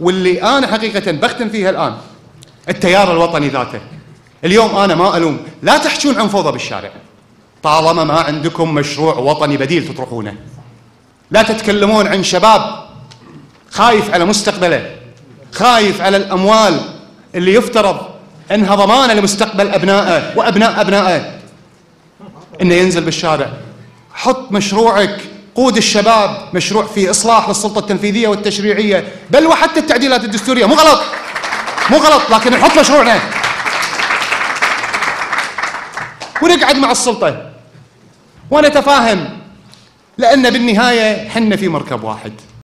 واللي أنا حقيقه بختم فيها الآن التيار الوطني ذاته. اليوم أنا ما ألوم. لا تحجون عن فوضى بالشارع. طالما ما عندكم مشروع وطني بديل تطرحونه. لا تتكلمون عن شباب خايف على مستقبله خايف على الأموال اللي يفترض انها ضمانه لمستقبل أبنائه وأبناء أبنائه. إنه ينزل بالشارع. حط مشروعك قود الشباب مشروع في إصلاح للسلطة التنفيذية والتشريعية. بل وحتى التعديلات الدستورية. مو غلط. مو غلط لكن نحط مشروعنا ونقعد مع السلطة. ونتفاهم لأن بالنهاية حنا في مركب واحد.